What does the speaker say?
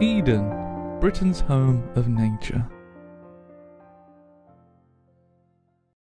Eden, Britain's home of nature.